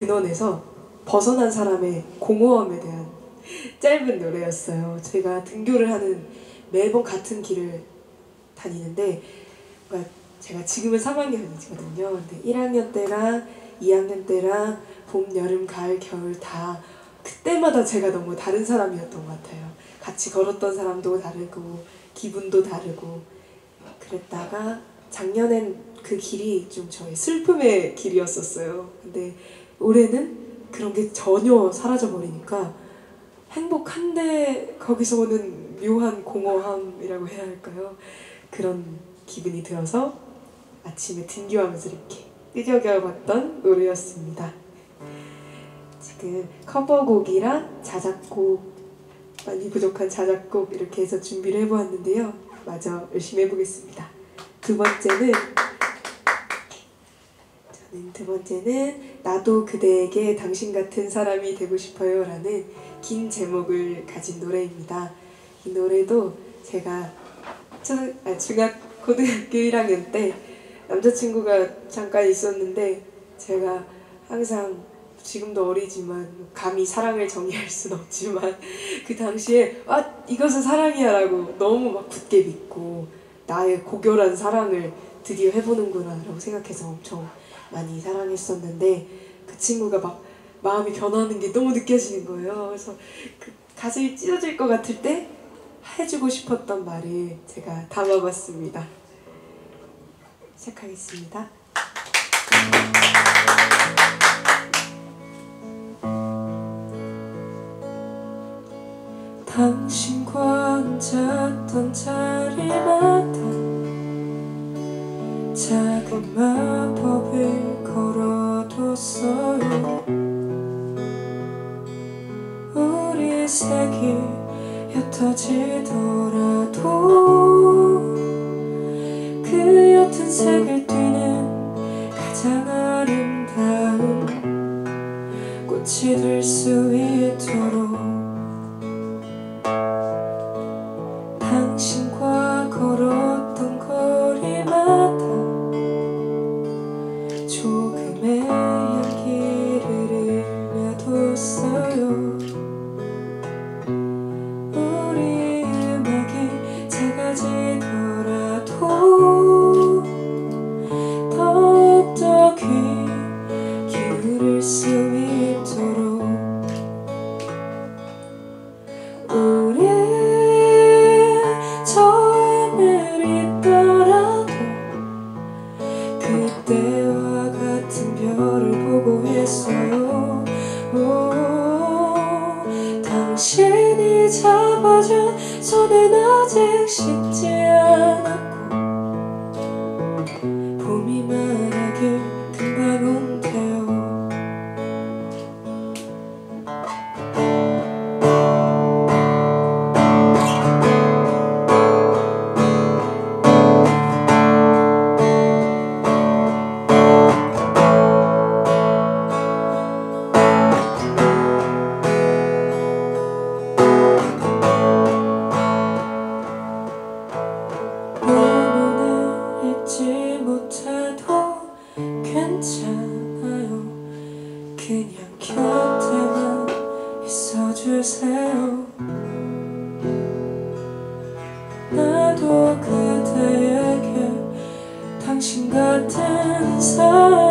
근원에서 벗어난 사람의 공허함에 대한 짧은 노래였어요. 제가 등교를 하는 매번 같은 길을 다니는데 그러니까 제가 지금은 3학년이거든요. 근데 1학년 때랑 2학년 때랑 봄, 여름, 가을, 겨울 다 그때마다 제가 너무 다른 사람이었던 것 같아요. 같이 걸었던 사람도 다르고 기분도 다르고 그랬다가 작년엔 그 길이 좀 저의 슬픔의 길이었었어요. 근데 올해는 그런 게 전혀 사라져 버리니까 행복한데 거기서 오는 묘한 공허함이라고 해야 할까요? 그런 기분이 들어서 아침에 등교하면서 이렇게 끄적여 봤던 노래였습니다. 지금 커버곡이랑 자작곡 많이 부족한 자작곡 이렇게 해서 준비를 해보았는데요. 마저 열심히 해보겠습니다. 두 번째는 두 번째는 나도 그대에게 당신 같은 사람이 되고 싶어요 라는 긴 제목을 가진 노래입니다. 이 노래도 제가 초, 아, 중학 고등학교 1학년 때 남자친구가 잠깐 있었는데 제가 항상 지금도 어리지만 감히 사랑을 정의할 순 없지만 그 당시에 아 이것은 사랑이야 라고 너무 막 굳게 믿고 나의 고결한 사랑을 드디어 해보는구나 라고 생각해서 엄청 많이 사랑했었는데 그 친구가 막 마음이 변하는 게 너무 느껴지는 거예요. 그래서 그 가슴이 찢어질 것 같을 때 해주고 싶었던 말을 제가 담아봤습니다. 시작하겠습니다. 당신과 앉았던 자리마다 작은 마법을 걸어뒀어요. 우리 색이 옅어지더라도 그 옅은 색을 띠는 가장 아름다운 꽃이 될 수 있도록 so 당신이 잡아준 손은 아직 식지 않았고 봄이 말 괜찮아요. 그냥 곁에만 있어주세요. 나도 그대에게 당신 같은 사람